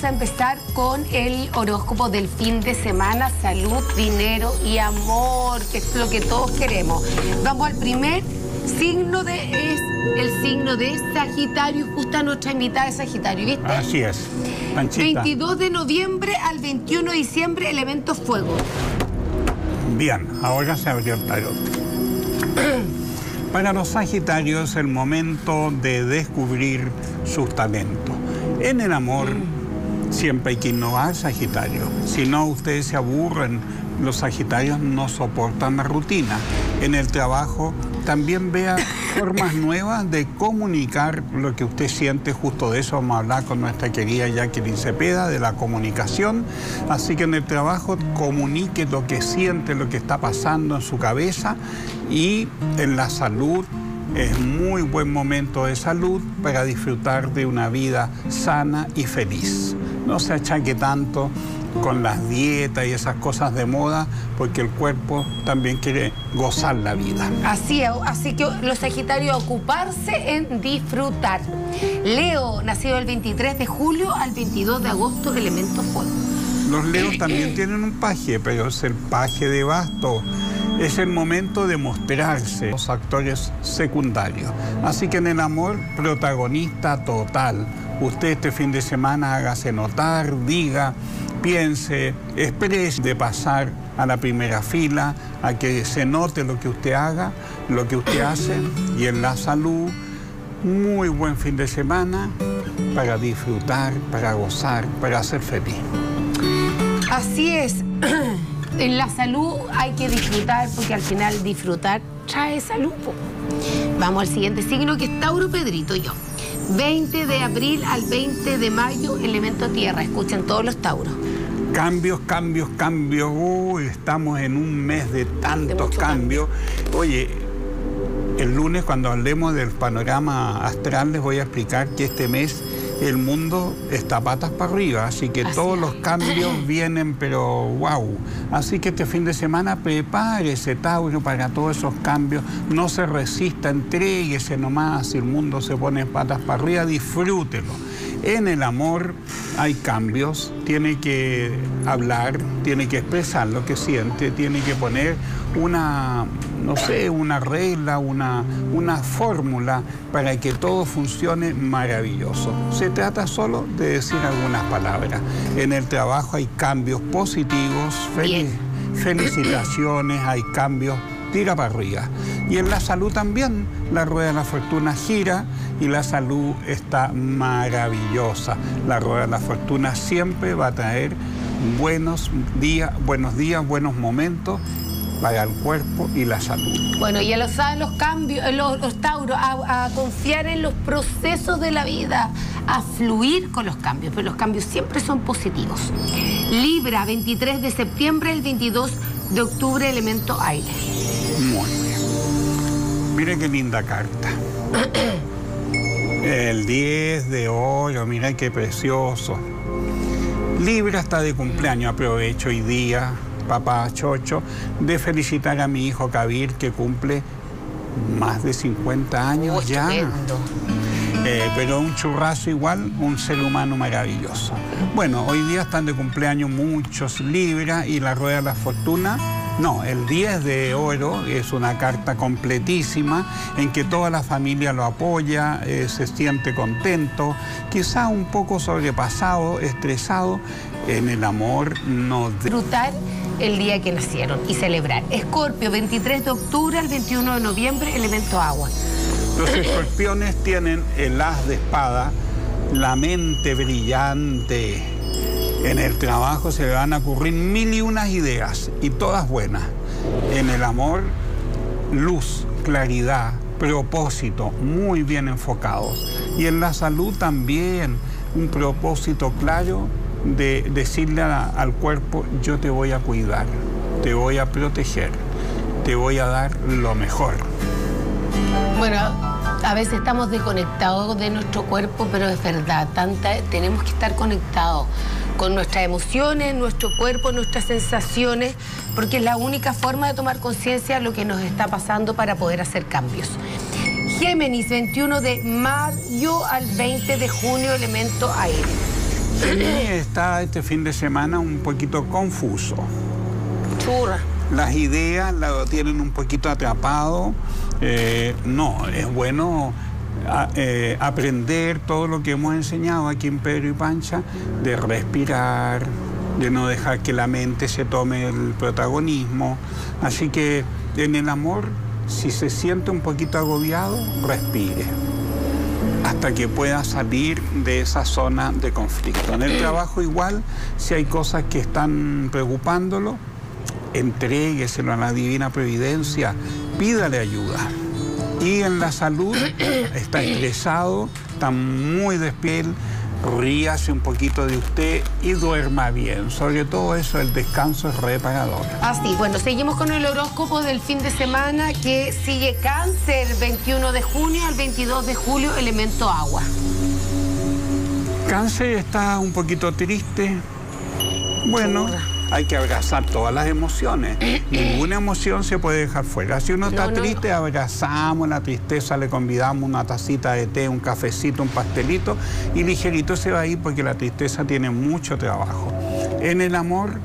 vamos a empezar con el horóscopo del fin de semana, salud, dinero y amor, que es lo que todos queremos. Vamos al primer signo de es el signo de Sagitario, justo nuestra invitada de Sagitario, ¿viste? Así es. Panchita. 22 de noviembre al 21 de diciembre, elemento fuego. Bien, ahora se abrió el tarot. Para los Sagitarios es el momento de descubrir sus talentos. En el amor siempre hay que innovar, Sagitario. Si no, ustedes se aburren. Los Sagitarios no soportan la rutina. En el trabajo también vea formas nuevas de comunicar lo que usted siente. Justo de eso vamos a hablar con nuestra querida Jacqueline Cepeda, de la comunicación. Así que en el trabajo comunique lo que siente, lo que está pasando en su cabeza y en la salud es muy buen momento de salud para disfrutar de una vida sana y feliz. No se achaque tanto con las dietas y esas cosas de moda, porque el cuerpo también quiere gozar la vida. Así es, así que los Sagitarios ocuparse en disfrutar. Leo, nacido el 23 de julio al 22 de agosto, elemento fuego. Los leos también tienen un paje, pero es el paje de basto. Es el momento de mostrarse los actores secundarios. Así que en el amor, protagonista total. Usted este fin de semana hágase notar, diga, piense, exprese de pasar a la primera fila, a que se note lo que usted haga, lo que usted hace y en la salud. Muy buen fin de semana para disfrutar, para gozar, para ser feliz. Así es. En la salud hay que disfrutar porque al final disfrutar trae salud. Vamos al siguiente signo que es Tauro Pedrito yo. 20 de abril al 20 de mayo, elemento tierra. Escuchen todos los Tauros. Cambios, cambios, cambios. Uy, estamos en un mes de tantos cambios. Oye, el lunes cuando hablemos del panorama astral les voy a explicar que este mes el mundo está patas para arriba, así que Así todos es. los cambios vienen, pero wow. Así que este fin de semana prepárese, Tauro, para todos esos cambios. No se resista, entréguese nomás. Si el mundo se pone patas para arriba, disfrútelo. En el amor hay cambios, tiene que hablar, tiene que expresar lo que siente, tiene que poner una, no sé, una regla, una, una fórmula para que todo funcione maravilloso. Se trata solo de decir algunas palabras. En el trabajo hay cambios positivos, felicitaciones, hay cambios, tira para arriba. Y en la salud también, la rueda de la fortuna gira y la salud está maravillosa. La rueda de la fortuna siempre va a traer buenos días, buenos días, buenos momentos para el cuerpo y la salud. Bueno, ya lo saben los cambios, los, los Tauros, a, a confiar en los procesos de la vida, a fluir con los cambios, pero los cambios siempre son positivos. Libra, 23 de septiembre, el 22 de octubre, elemento aire. Muy bien. Mire qué linda carta. El 10 de oro, mira qué precioso. Libra está de cumpleaños, aprovecho hoy día, papá Chocho, de felicitar a mi hijo Kabir que cumple más de 50 años Oh, ya. Eh, pero un churrazo igual, un ser humano maravilloso. Bueno, hoy día están de cumpleaños muchos Libra y la Rueda de la Fortuna. No, el 10 de oro es una carta completísima en que toda la familia lo apoya, eh, se siente contento, quizá un poco sobrepasado, estresado. En el amor no... Disfrutar el día que nacieron y celebrar. Escorpio, 23 de octubre al 21 de noviembre, elemento agua. Los escorpiones tienen el as de espada, la mente brillante. En el trabajo se van a ocurrir mil y unas ideas, y todas buenas. En el amor, luz, claridad, propósito, muy bien enfocados. Y en la salud también, un propósito claro de decirle al cuerpo, yo te voy a cuidar, te voy a proteger, te voy a dar lo mejor. Bueno, a veces estamos desconectados de nuestro cuerpo, pero es verdad, tanta, tenemos que estar conectados con nuestras emociones, nuestro cuerpo, nuestras sensaciones, porque es la única forma de tomar conciencia de lo que nos está pasando para poder hacer cambios. Géminis, 21 de mayo al 20 de junio, elemento aire. Géminis está este fin de semana un poquito confuso. Churra. Las ideas lo tienen un poquito atrapado. Eh, no, es bueno eh, aprender todo lo que hemos enseñado aquí en Pedro y Pancha, de respirar, de no dejar que la mente se tome el protagonismo. Así que en el amor, si se siente un poquito agobiado, respire hasta que pueda salir de esa zona de conflicto. En el trabajo igual, si hay cosas que están preocupándolo, entrégueselo a la divina providencia, pídale ayuda. Y en la salud está estresado, está muy despiel, ríase un poquito de usted y duerma bien. Sobre todo eso, el descanso es reparador. Así, bueno, seguimos con el horóscopo del fin de semana que sigue cáncer 21 de junio al 22 de julio, elemento agua. Cáncer está un poquito triste. Bueno hay que abrazar todas las emociones. Ninguna emoción se puede dejar fuera. Si uno está triste, abrazamos la tristeza, le convidamos una tacita de té, un cafecito, un pastelito y ligerito se va a ir porque la tristeza tiene mucho trabajo. En el amor,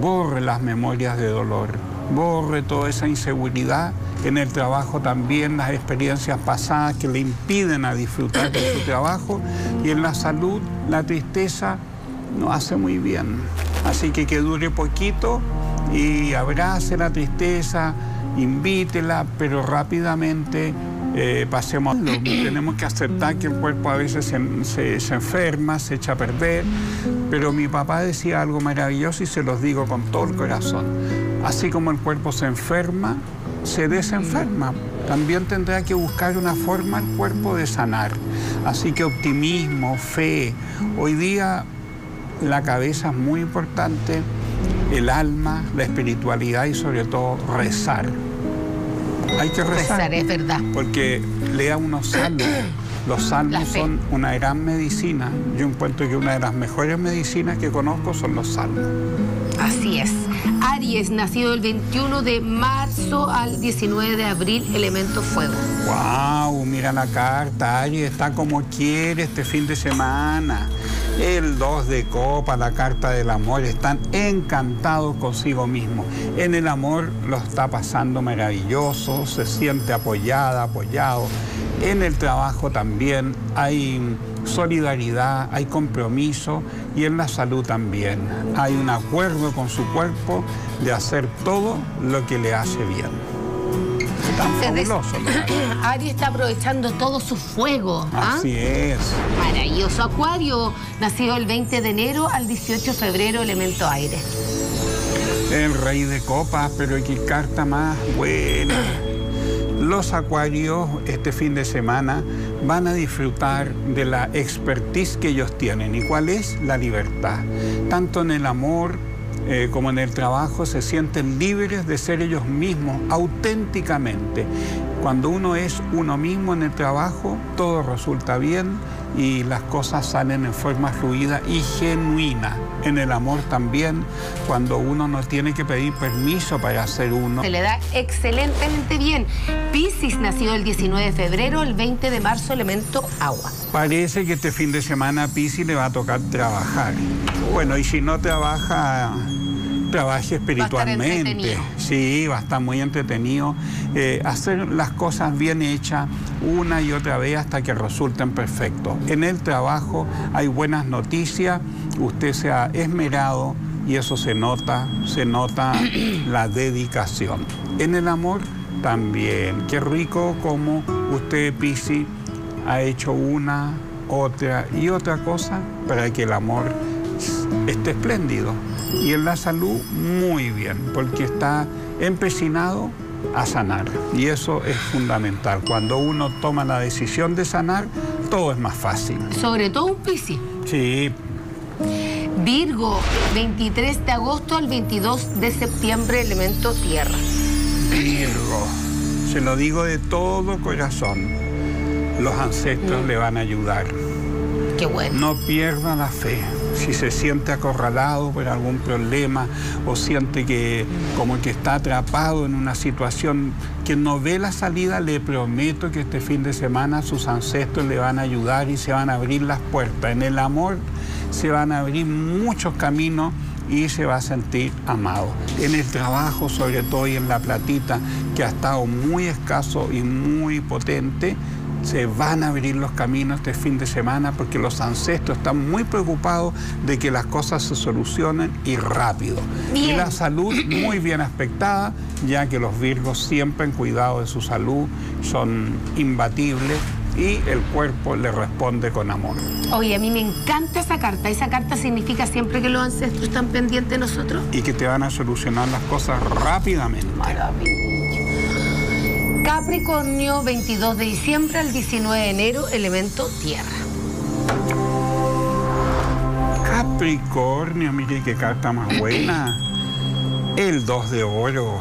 borre las memorias de dolor, borre toda esa inseguridad. En el trabajo también las experiencias pasadas que le impiden a disfrutar de su trabajo. Y en la salud, la tristeza no hace muy bien. Así que que dure poquito y abrace la tristeza, invítela, pero rápidamente eh, pasemos. Tenemos que aceptar que el cuerpo a veces se, se, enferma, se echa a perder, pero mi papá decía algo maravilloso y se los digo con todo el corazón. Así como el cuerpo se enferma, se desenferma. También tendrá que buscar una forma el cuerpo de sanar. Así que optimismo, fe. Hoy día la cabeza es muy importante, el alma, la espiritualidad y sobre todo rezar. Hay que rezar. Rezar, es verdad. Porque lea unos salmos. Los salmos son una gran medicina. Yo encuentro que una de las mejores medicinas que conozco son los salmos. Así es. Aries, nacido el 21 de marzo al 19 de abril, elemento fuego. ¡Wow! Mira la carta. Aries está como quiere este fin de semana el 2 de copa, la carta del amor, están encantados consigo mismo. En el amor lo está pasando maravilloso, se siente apoyada, apoyado. En el trabajo también hay solidaridad, hay compromiso y en la salud también. Hay un acuerdo con su cuerpo de hacer todo lo que le hace bien. Ari está aprovechando todo su fuego. ¿ah? Así es. Maravilloso. Acuario, nacido el 20 de enero al 18 de febrero, elemento aire. El rey de copas, pero qué carta más buena. Los acuarios este fin de semana van a disfrutar de la expertise que ellos tienen. ¿Y cuál es? La libertad. Tanto en el amor eh, como en el trabajo, se sienten libres de ser ellos mismos, auténticamente. Cuando uno es uno mismo en el trabajo, todo resulta bien y las cosas salen en forma fluida y genuina. En el amor también, cuando uno no tiene que pedir permiso para ser uno. Se le da excelentemente bien. Piscis nació el 19 de febrero, el 20 de marzo, elemento agua. Parece que este fin de semana a Piscis le va a tocar trabajar. Bueno, y si no trabaja trabaje espiritualmente. sí, va a estar muy entretenido. Eh, hacer las cosas bien hechas una y otra vez hasta que resulten perfectos. En el trabajo hay buenas noticias, usted se ha esmerado y eso se nota, se nota la dedicación. En el amor también. Qué rico como usted, Pisi, ha hecho una, otra y otra cosa para que el amor esté espléndido. Y en la salud, muy bien, porque está empecinado a sanar. Y eso es fundamental. Cuando uno toma la decisión de sanar, todo es más fácil. Sobre todo un piscis. Sí. Virgo, 23 de agosto al 22 de septiembre, elemento tierra. Virgo, se lo digo de todo corazón. Los ancestros mm. le van a ayudar. No pierda la fe si se siente acorralado por algún problema o siente que como que está atrapado en una situación que no ve la salida, le prometo que este fin de semana sus ancestros le van a ayudar y se van a abrir las puertas. En el amor se van a abrir muchos caminos y se va a sentir amado. En el trabajo, sobre todo, y en la platita, que ha estado muy escaso y muy potente, se van a abrir los caminos este fin de semana porque los ancestros están muy preocupados de que las cosas se solucionen y rápido. Y la salud muy bien aspectada, ya que los virgos siempre han cuidado de su salud, son imbatibles y el cuerpo le responde con amor. Oye, a mí me encanta esa carta. Esa carta significa siempre que los ancestros están pendientes de nosotros. Y que te van a solucionar las cosas rápidamente. Capricornio, 22 de diciembre al 19 de enero, elemento tierra. Capricornio, mire qué carta más buena. El 2 de oro.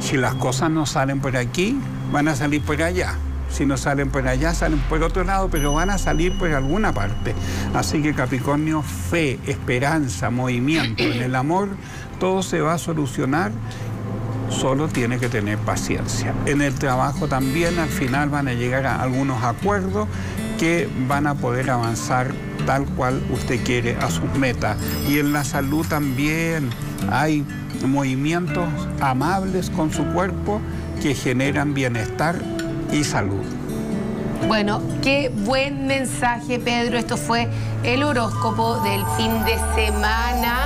Si las cosas no salen por aquí, van a salir por allá. Si no salen por allá, salen por otro lado, pero van a salir por alguna parte. Así que Capricornio, fe, esperanza, movimiento. En el amor todo se va a solucionar solo tiene que tener paciencia. En el trabajo también al final van a llegar a algunos acuerdos que van a poder avanzar tal cual usted quiere a sus metas. Y en la salud también hay movimientos amables con su cuerpo que generan bienestar y salud. Bueno, qué buen mensaje, Pedro. Esto fue el horóscopo del fin de semana.